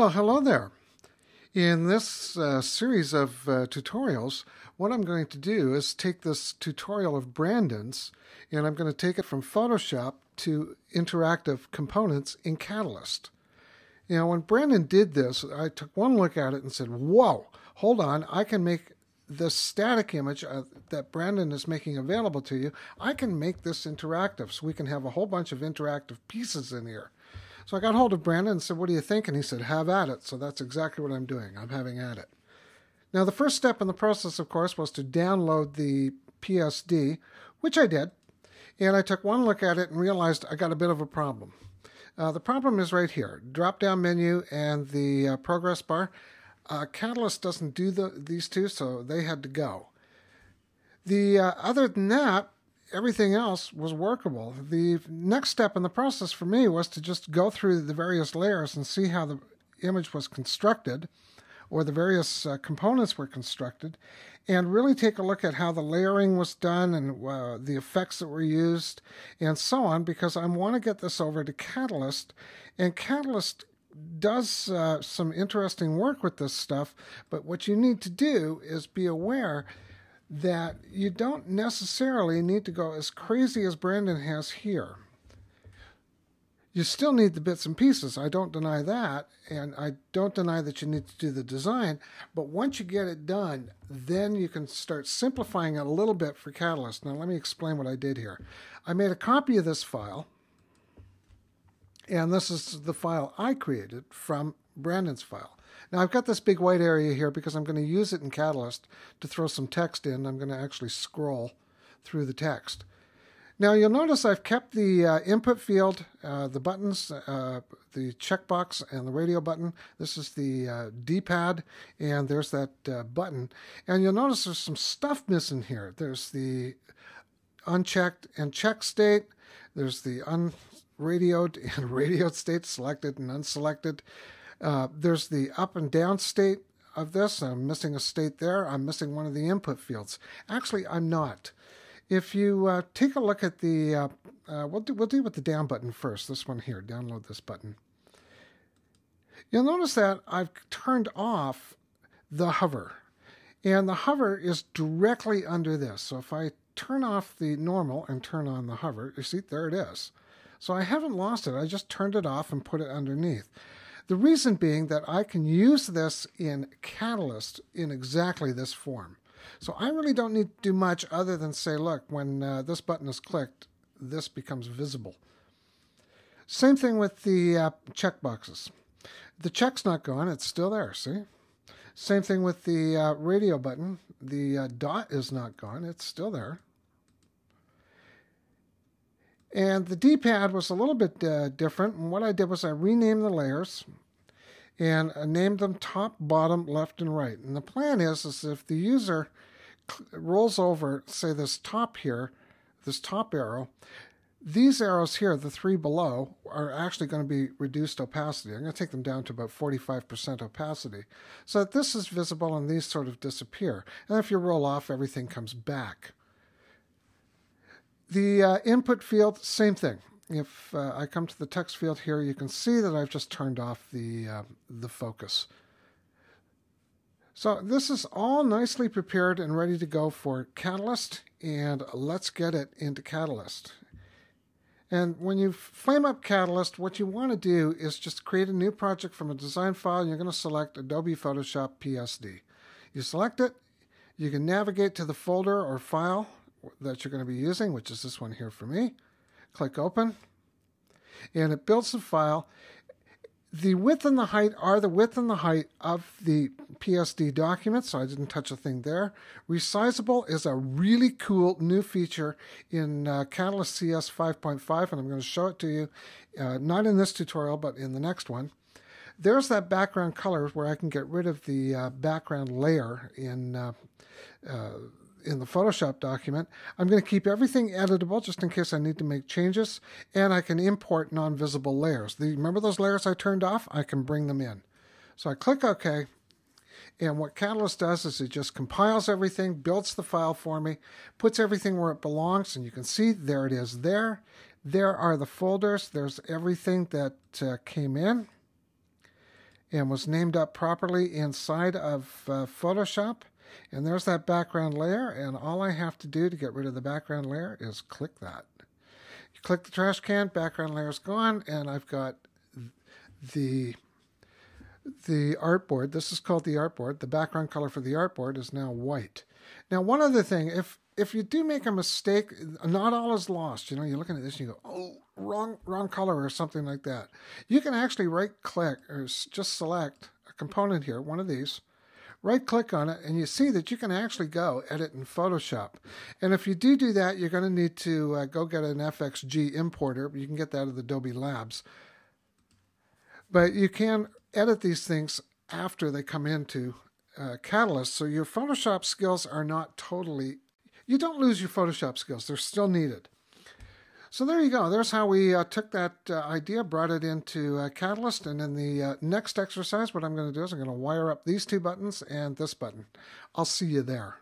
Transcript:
Well, hello there. In this uh, series of uh, tutorials, what I'm going to do is take this tutorial of Brandon's and I'm going to take it from Photoshop to interactive components in Catalyst. You know, when Brandon did this, I took one look at it and said, whoa, hold on, I can make the static image uh, that Brandon is making available to you, I can make this interactive so we can have a whole bunch of interactive pieces in here. So I got hold of Brandon and said, What do you think? And he said, Have at it. So that's exactly what I'm doing. I'm having at it. Now, the first step in the process, of course, was to download the PSD, which I did. And I took one look at it and realized I got a bit of a problem. Uh, the problem is right here drop down menu and the uh, progress bar. Uh, Catalyst doesn't do the, these two, so they had to go. The uh, other than that, everything else was workable. The next step in the process for me was to just go through the various layers and see how the image was constructed or the various uh, components were constructed and really take a look at how the layering was done and uh, the effects that were used and so on because I want to get this over to Catalyst and Catalyst does uh, some interesting work with this stuff but what you need to do is be aware that you don't necessarily need to go as crazy as Brandon has here. You still need the bits and pieces. I don't deny that. And I don't deny that you need to do the design. But once you get it done, then you can start simplifying it a little bit for Catalyst. Now, let me explain what I did here. I made a copy of this file. And this is the file I created from Brandon's file. Now I've got this big white area here because I'm going to use it in Catalyst to throw some text in. I'm going to actually scroll through the text. Now you'll notice I've kept the uh, input field, uh, the buttons, uh, the checkbox and the radio button. This is the uh, D-pad and there's that uh, button. And you'll notice there's some stuff missing here. There's the unchecked and checked state. There's the unradioed and radioed state, selected and unselected. Uh, there's the up and down state of this. I'm missing a state there. I'm missing one of the input fields. Actually, I'm not. If you uh, take a look at the, uh, uh, we'll, do, we'll do with the down button first. This one here, download this button. You'll notice that I've turned off the hover. And the hover is directly under this. So if I turn off the normal and turn on the hover, you see, there it is. So I haven't lost it. I just turned it off and put it underneath. The reason being that I can use this in Catalyst in exactly this form. So I really don't need to do much other than say, look, when uh, this button is clicked, this becomes visible. Same thing with the uh, checkboxes. The check's not gone, it's still there, see? Same thing with the uh, radio button. The uh, dot is not gone, it's still there. And the D-pad was a little bit uh, different. And what I did was I renamed the layers and I named them top, bottom, left, and right. And the plan is, is if the user rolls over, say this top here, this top arrow, these arrows here, the three below, are actually going to be reduced opacity. I'm going to take them down to about 45% opacity. So that this is visible and these sort of disappear. And if you roll off, everything comes back. The uh, input field, same thing. If uh, I come to the text field here, you can see that I've just turned off the, uh, the focus. So this is all nicely prepared and ready to go for Catalyst, and let's get it into Catalyst. And when you flame up Catalyst, what you want to do is just create a new project from a design file. And you're going to select Adobe Photoshop PSD. You select it, you can navigate to the folder or file that you're going to be using, which is this one here for me. Click open, and it builds the file. The width and the height are the width and the height of the PSD document, so I didn't touch a thing there. Resizable is a really cool new feature in uh, Catalyst CS 5.5, and I'm going to show it to you, uh, not in this tutorial, but in the next one. There's that background color where I can get rid of the uh, background layer in uh, uh, in the Photoshop document. I'm going to keep everything editable just in case I need to make changes, and I can import non-visible layers. The, remember those layers I turned off? I can bring them in. So I click OK, and what Catalyst does is it just compiles everything, builds the file for me, puts everything where it belongs, and you can see there it is there. There are the folders. There's everything that uh, came in. and was named up properly inside of uh, Photoshop. And there's that background layer, and all I have to do to get rid of the background layer is click that. You click the trash can, background layer is gone, and I've got the the artboard. This is called the artboard. The background color for the artboard is now white. Now, one other thing, if if you do make a mistake, not all is lost. You know, you're looking at this and you go, oh, wrong, wrong color or something like that. You can actually right click or just select a component here, one of these, right click on it, and you see that you can actually go edit in Photoshop. And if you do do that, you're going to need to uh, go get an FXG importer. You can get that at Adobe Labs. But you can edit these things after they come into uh, Catalyst, so your Photoshop skills are not totally, you don't lose your Photoshop skills, they're still needed. So there you go. There's how we uh, took that uh, idea, brought it into uh, Catalyst, and in the uh, next exercise, what I'm going to do is I'm going to wire up these two buttons and this button. I'll see you there.